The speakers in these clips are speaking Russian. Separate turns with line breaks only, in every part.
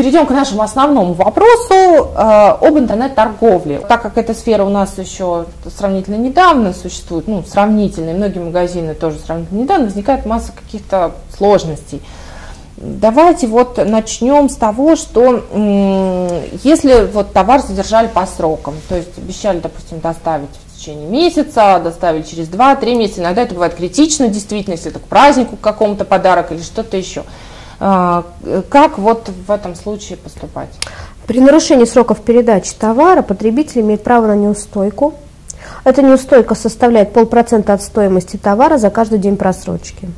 перейдем к нашему основному вопросу э, об интернет-торговле. Так как эта сфера у нас еще сравнительно недавно существует, ну, сравнительно, и многие магазины тоже сравнительно недавно, возникает масса каких-то сложностей. Давайте вот начнем с того, что если вот товар задержали по срокам, то есть обещали, допустим, доставить в течение месяца, доставили через 2-3 месяца, иногда это бывает критично, действительно, если это к празднику какому-то подарок или что-то еще. А, как вот в этом случае поступать?
При нарушении сроков передачи товара потребитель имеет право на неустойку. Эта неустойка составляет полпроцента от стоимости товара за каждый день просрочки.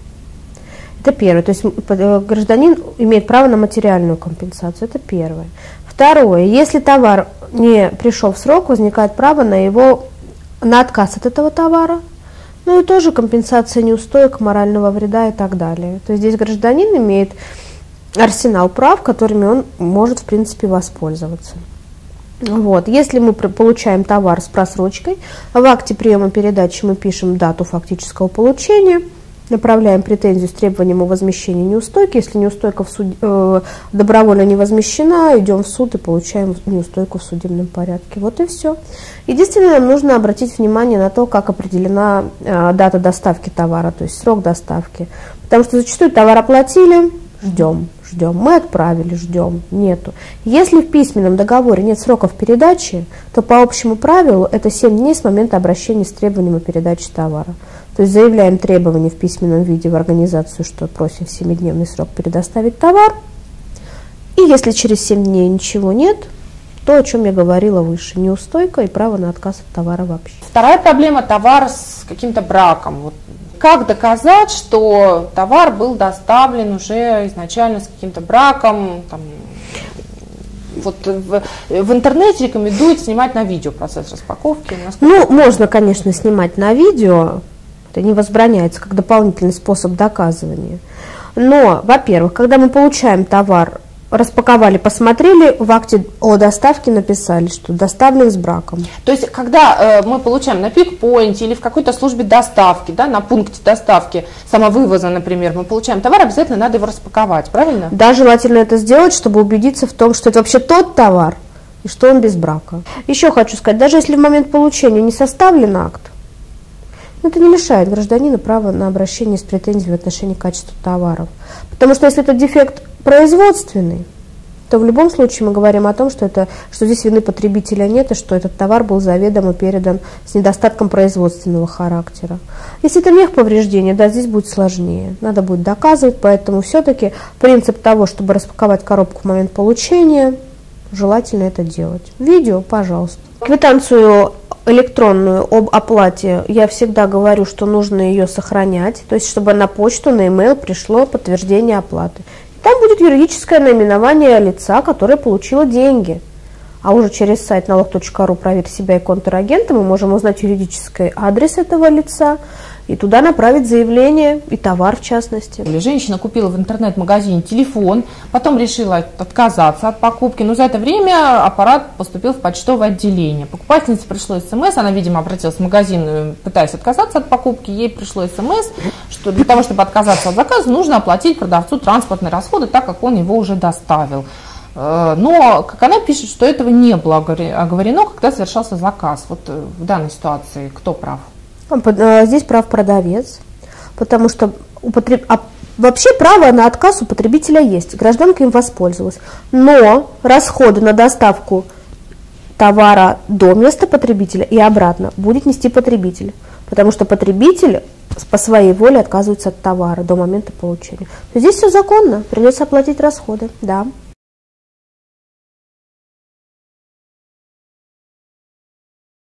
Это первое. То есть э, гражданин имеет право на материальную компенсацию. Это первое. Второе. Если товар не пришел в срок, возникает право на его на отказ от этого товара. Ну и тоже компенсация неустоек, морального вреда и так далее. То есть здесь гражданин имеет арсенал прав, которыми он может, в принципе, воспользоваться. Вот. Если мы получаем товар с просрочкой, в акте приема передачи мы пишем дату фактического получения – направляем претензию с требованием о возмещении неустойки. Если неустойка в суд, э, добровольно не возмещена, идем в суд и получаем неустойку в судебном порядке. Вот и все. Единственное, нам нужно обратить внимание на то, как определена э, дата доставки товара, то есть срок доставки. Потому что зачастую товар оплатили, ждем, ждем. Мы отправили, ждем, нету. Если в письменном договоре нет сроков передачи, то по общему правилу это 7 дней с момента обращения с требованием о передаче товара. То есть заявляем требования в письменном виде в организацию, что просим в 7-дневный срок предоставить товар. И если через 7 дней ничего нет, то, о чем я говорила выше, неустойка и право на отказ от товара вообще.
Вторая проблема – товар с каким-то браком. Вот как доказать, что товар был доставлен уже изначально с каким-то браком, там, вот в, в интернете рекомендуют снимать на видео процесс распаковки.
Ну, можно, конечно, снимать на видео, это не возбраняется как дополнительный способ доказывания. Но, во-первых, когда мы получаем товар, распаковали, посмотрели, в акте о доставке написали, что доставлен с браком.
То есть, когда э, мы получаем на пикпоинте или в какой-то службе доставки, да, на пункте доставки самовывоза, например, мы получаем товар, обязательно надо его распаковать, правильно?
Да, желательно это сделать, чтобы убедиться в том, что это вообще тот товар, и что он без брака. Еще хочу сказать, даже если в момент получения не составлен акт, но это не лишает гражданина права на обращение с претензией в отношении качества товаров. Потому что если это дефект производственный, то в любом случае мы говорим о том, что, это, что здесь вины потребителя нет, и что этот товар был заведомо передан с недостатком производственного характера. Если это мех повреждения, да, здесь будет сложнее. Надо будет доказывать, поэтому все-таки принцип того, чтобы распаковать коробку в момент получения, желательно это делать. Видео, пожалуйста. Квитанцию электронную об оплате, я всегда говорю, что нужно ее сохранять, то есть чтобы на почту, на e-mail пришло подтверждение оплаты. Там будет юридическое наименование лица, которое получило деньги. А уже через сайт налог.ру проверь себя и контрагента мы можем узнать юридический адрес этого лица, и туда направить заявление, и товар в частности.
Женщина купила в интернет-магазине телефон, потом решила отказаться от покупки, но за это время аппарат поступил в почтовое отделение. Покупательнице пришло смс, она, видимо, обратилась в магазин, пытаясь отказаться от покупки, ей пришло смс, что для того, чтобы отказаться от заказа, нужно оплатить продавцу транспортные расходы, так как он его уже доставил. Э, но, как она пишет, что этого не было оговорено, когда совершался заказ. Вот э, в данной ситуации кто прав?
Э, здесь прав продавец, потому что употреб... а вообще право на отказ у потребителя есть, гражданка им воспользовалась. Но расходы на доставку товара до места потребителя и обратно будет нести потребитель, потому что потребитель по своей воле отказывается от товара до момента получения. Здесь все законно, придется оплатить расходы, да.